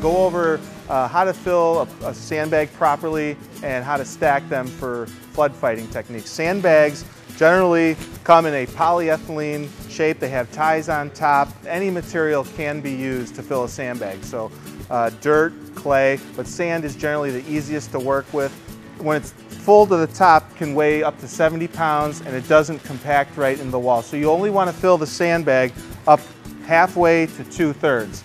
go over uh, how to fill a, a sandbag properly and how to stack them for flood fighting techniques. Sandbags generally come in a polyethylene shape. They have ties on top. Any material can be used to fill a sandbag. So uh, dirt, clay, but sand is generally the easiest to work with. When it's full to the top can weigh up to 70 pounds and it doesn't compact right in the wall. So you only want to fill the sandbag up halfway to two-thirds.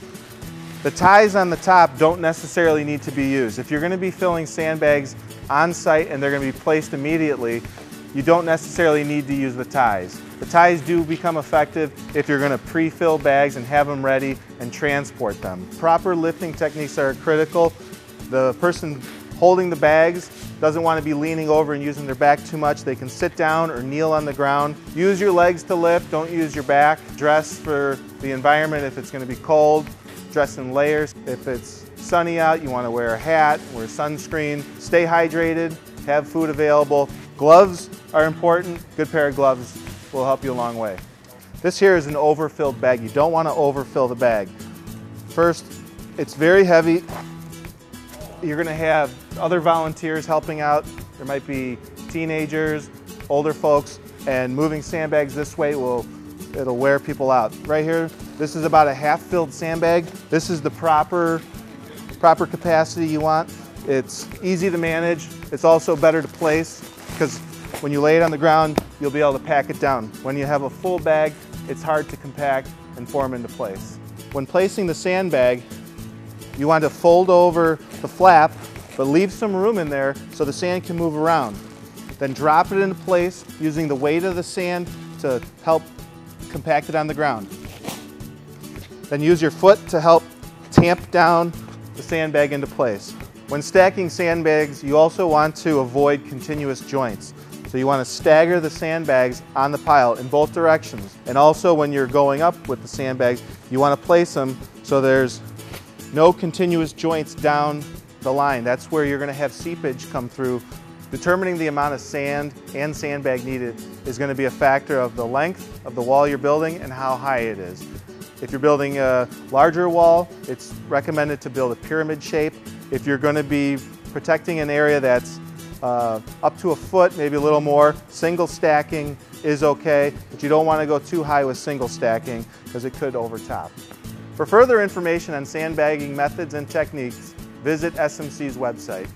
The ties on the top don't necessarily need to be used. If you're going to be filling sandbags on site and they're going to be placed immediately, you don't necessarily need to use the ties. The ties do become effective if you're going to pre-fill bags and have them ready and transport them. Proper lifting techniques are critical. The person holding the bags doesn't want to be leaning over and using their back too much. They can sit down or kneel on the ground. Use your legs to lift, don't use your back. Dress for the environment if it's going to be cold dress in layers. If it's sunny out, you want to wear a hat, wear sunscreen, stay hydrated, have food available. Gloves are important. Good pair of gloves will help you a long way. This here is an overfilled bag. You don't want to overfill the bag. First, it's very heavy. You're going to have other volunteers helping out. There might be teenagers, older folks, and moving sandbags this way will it'll wear people out. Right here, this is about a half-filled sandbag. This is the proper, proper capacity you want. It's easy to manage. It's also better to place because when you lay it on the ground, you'll be able to pack it down. When you have a full bag, it's hard to compact and form into place. When placing the sandbag, you want to fold over the flap, but leave some room in there so the sand can move around. Then drop it into place using the weight of the sand to help compacted on the ground. Then use your foot to help tamp down the sandbag into place. When stacking sandbags, you also want to avoid continuous joints. So you want to stagger the sandbags on the pile in both directions. And also when you're going up with the sandbags, you want to place them so there's no continuous joints down the line. That's where you're going to have seepage come through Determining the amount of sand and sandbag needed is going to be a factor of the length of the wall you're building and how high it is. If you're building a larger wall, it's recommended to build a pyramid shape. If you're going to be protecting an area that's uh, up to a foot, maybe a little more, single stacking is okay, but you don't want to go too high with single stacking because it could overtop. For further information on sandbagging methods and techniques, visit SMC's website.